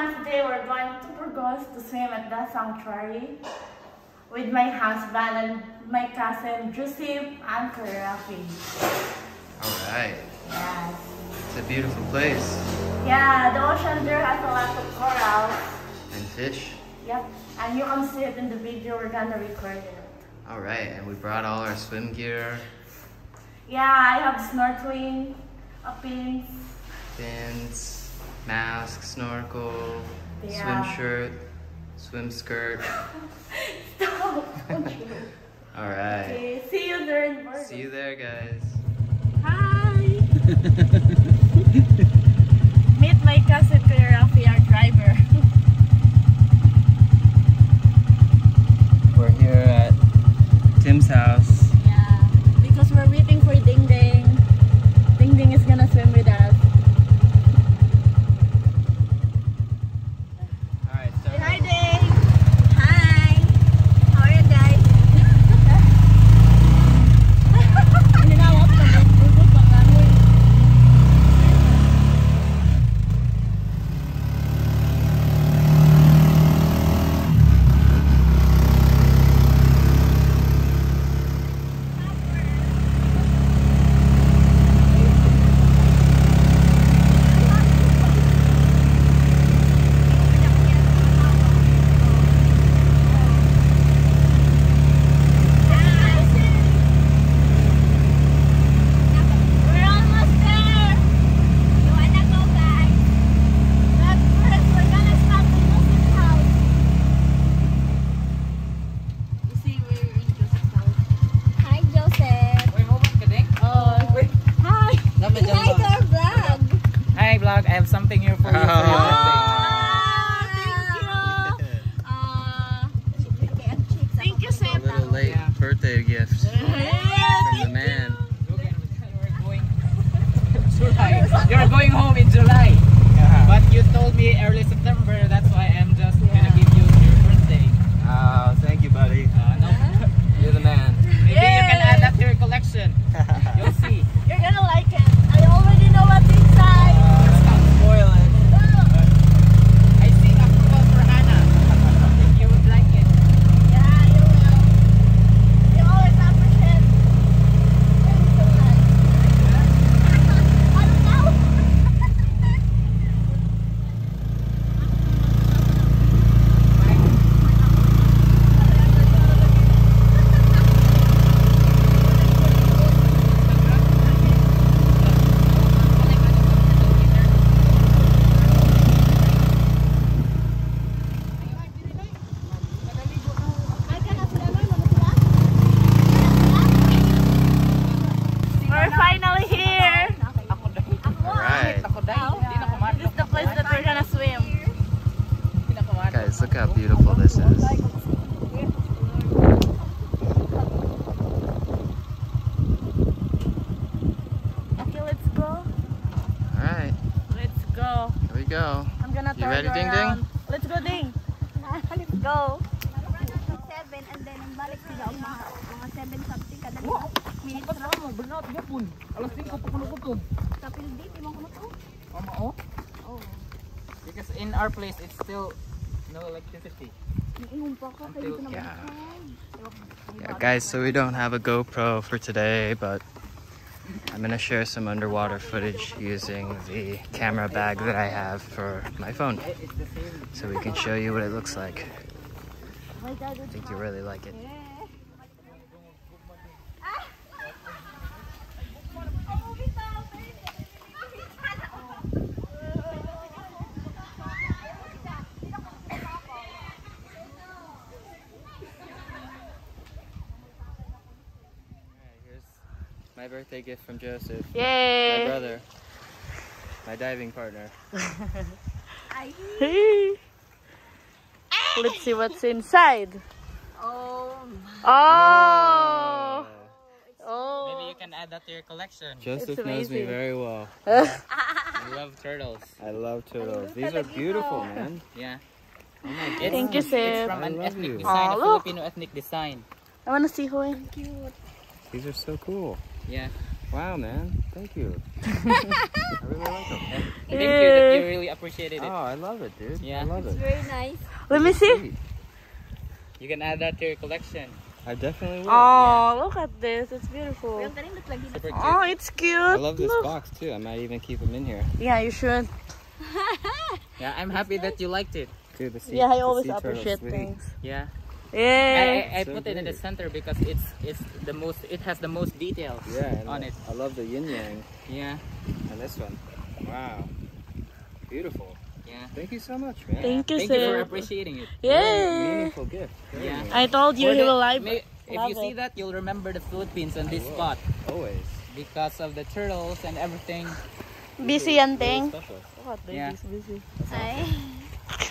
everyone, today we're going to Burgos to swim at the sanctuary with my husband and my cousin Joseph and Kuya Raffy. All right. Yes. It's a beautiful place. Yeah, the ocean there has a lot of corals. And fish. Yep. And you can see it in the video we're gonna record it. All right, and we brought all our swim gear, Yeah, I have snorkeling, a pins. fins, mask, snorkel, Yeah. swim shirt, swim skirt. Stop. All right. okay, see you there in Burgos. See you there, guys. Hi! Meet my cousin Kuya Raffy, our driver. We're here at Tim's house. yeah, because we're waiting for Ding Ding. Ding Ding is gonna swim with ready, Ding Ding? Let's go, Ding. Let's go. seven and then balik sila ang mga mga seven something kada minutes Pas mo, burnout yapon. Alas 5 pa kuno kutob. sa pildi imong kuno to Mama, oh. oh Because in our place, it's still no electricity. niingon pa ka kay dito na Yeah. Yeah, guys, so we don't have a GoPro for today, but I'm gonna share some underwater footage using the camera bag that I have for my phone. So we can show you what it looks like. I think you really like it. Alright, here's my birthday gift from Joseph, Yay! my brother, my diving partner. Let's see what's inside. oh Oh! Oh! Maybe you can add that to your collection. Joseph knows me very well. I love turtles. I love turtles. These are beautiful, man. Yeah. Oh my It's, Thank you, It's from I an love ethnic you. design, Aw, a oh, look. Filipino ethnic design. I wanna see who. cute These are so cool. Yeah. Wow, man. Thank you. I really like them. Thank you that you really appreciated it. Oh. I love it, dude. Yeah. I love It's it. very nice. Let me see. You can add that to your collection. I definitely will. Oh, look at this. It's beautiful. Yung kanindot lagi na. Super cute. Oh, it's cute. I love this Look. box too. I might even keep them in here. Yeah, you should. Yeah, I'm happy that you liked it. Dude, the sea, Yeah, I the always sea appreciate things. Yeah. I, Yeah. I, I So put it in the center because it's it's the most it has the most details Yeah, on I- it. I love the yin yang Yeah. and this one. Wow. Beautiful. Yeah. Thank you so much, man. Thank you, Thank you for appreciating it. Very Yay. Meaningful gift. Very Yeah. meaningful. I told you For he will like may- if love you see that, you'll remember the Philippines on this spot Always. because of the turtles and everything. Busy yan, Really ting. special. Oh, Look at Yeah. baby's busy. Ay.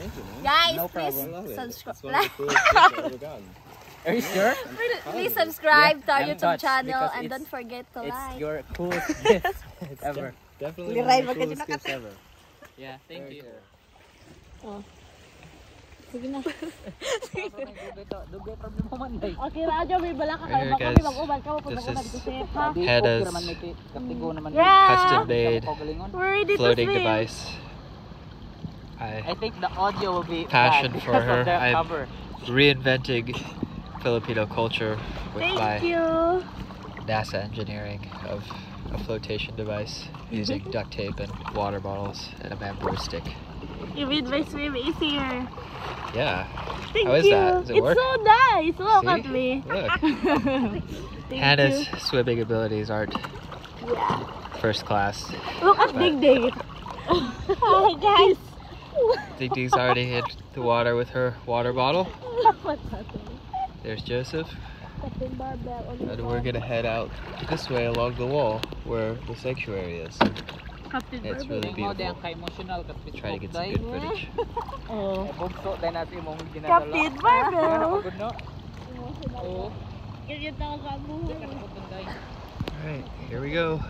Thank you, man. Guys, No please problem. I love it. It's subscribe. one of the coolest gifts I've ever gotten. Are you sure? Please subscribe to our YouTube touched channel and don't forget to It's like. your coolest gift ever. Definitely one of the coolest gifts ever. Yeah, thank Very you. cool. Oh. Sige na. Okay, radyo, may bala ka Right here, kayo. mag-uban ka mo. This Punta is ko safe, ha? Heda's Yeah. custom made We're ready to floating device. I I think the audio will be Passion bad for her. I'm- cover. reinventing Filipino culture with my you. NASA engineering of a flotation device using duct tape and water bottles and a bamboo stick. You made my swim easier. Yeah. Thank How is you. that? Does it it's work? so nice. Look See? at me. Look. Thank Hannah's you. swimming abilities aren't Yeah. first class. Look at But- Ding Ding. Hi, guys. Ding Ding's already hit the water with her water bottle. There's Joseph. Captain Barbell on the And we're gonna head out this way along the wall where the sanctuary is. Captain It's really beautiful. din kay emotional kasi Try to get some good footage. Oh. Bugso din natin. Captain Barbell. Ano pagod no? Oo. Ganyan na ka buhay. Kasaputon day. Alright, here we go.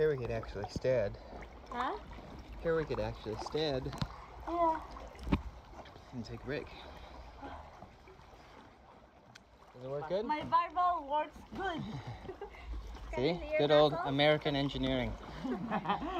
Here we could actually stand. Huh? Here we could actually stand Yeah. and take a break. Does it work good? My Bible works good. See? Good old American engineering.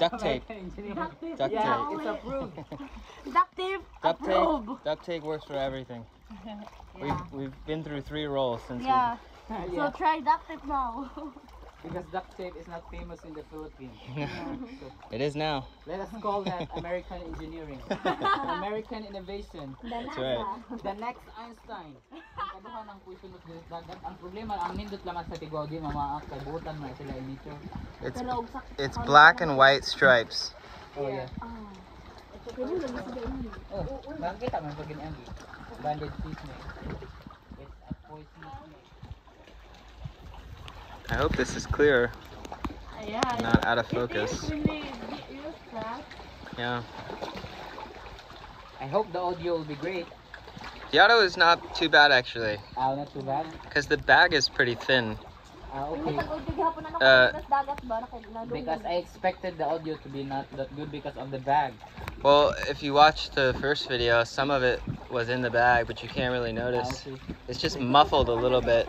Duct tape. Duct tape. Yeah, tape. it's approved. Duct tape. Duct approve. tape. Duct tape works for everything. We've we've been through three rolls since Yeah. yeah, So try duct tape now. Because duct tape is not famous in the Philippines. we. it is now. Let us call that American engineering. American innovation. That's right. The next Einstein. Ang kaduha ng question of dagat. Ang problema, ang nindot lamang sa tigaw di mamaak kay butan man sila inito. It's it's black and white stripes. Oh yeah. Oh, bakit kita man pag ginambi? Banded fish na. It's a poisonous snake. I hope this is clear, yeah. not out of focus. is really use. Yeah. I hope the audio will be great. The auto is not too bad actually, Ah, not too bad. because the bag is pretty thin. Ah, okay. Uh, dagat ba? Nakadulog. Because I expected the audio to be not that good because of the bag. Well, if you watch the first video, some of it was in the bag, but you can't really Ah, notice. okay. It's just muffled a little bit.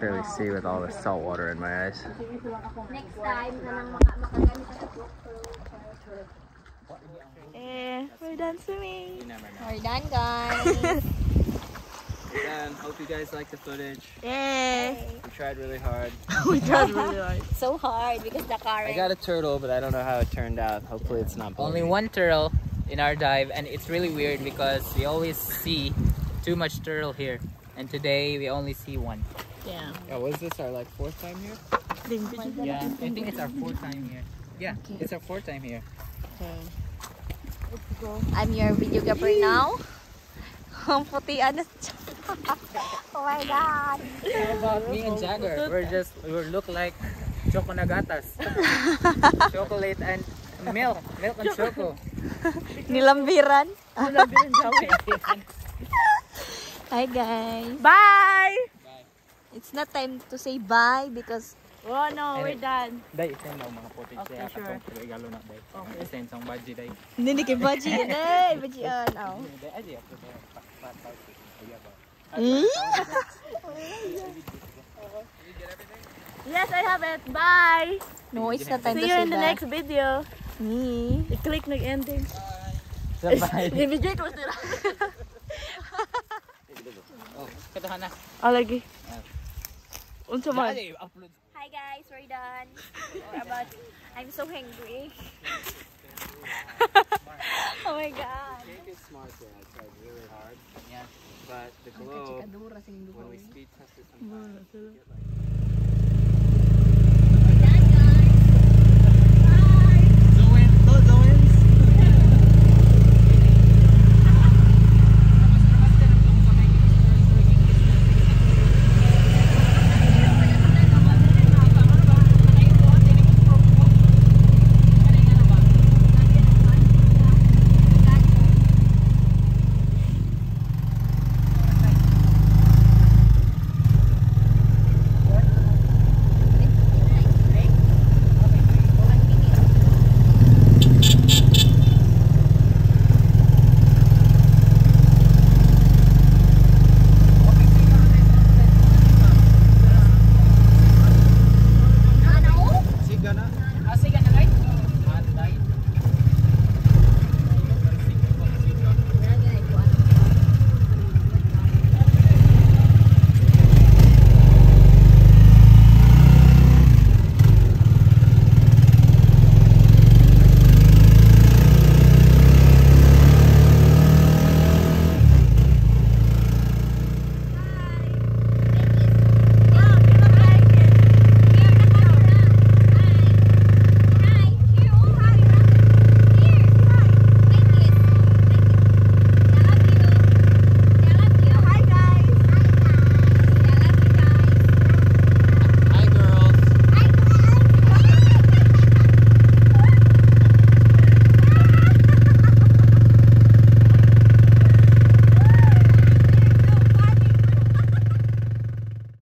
barely see with all the salt water in my eyes. Next time na nang maka Eh, we're done swimming. We're done guys. Again, hope you guys like the footage. Yay. We tried really hard. we tried really hard. so hard because the I current. got a turtle, but I don't know how it turned out. Hopefully it's not Only one turtle in our dive and it's really weird because we always see too much turtle here. And today we only see one. Yeah. Oh, yeah, was this our like fourth time here? Yeah, I think it's our fourth time here. Yeah, it's our fourth time here. Okay. I'm your videographer now. Ang putian na Oh my god. How about me and Jagger? We're just we look like choco nagatas. Chocolate and milk, milk and choco. Nilambiran. Bye. Eh. Hi guys. Bye. It's not time to say bye because Oh no, we're done. Dai, send mo mga footage Okay, kaya sure. katong regalo na dai. Okay. Send sang budget dai. hindi kay Baji. Nay, Baji on. Oh. Dai ako dai. Ba? Yes, I have it. Bye. No, it's not time See to you say in the bye. next video. Me. I-click nag-ending. Sabay. I-video ko sila. Oh, katahan na. Ah, lagi. Unsa man? Hi guys, we're done. We're about I'm so hungry. oh my god. Cake is smart there. I tried really hard. Yeah. But the glow, when we speed tested sometimes, we get like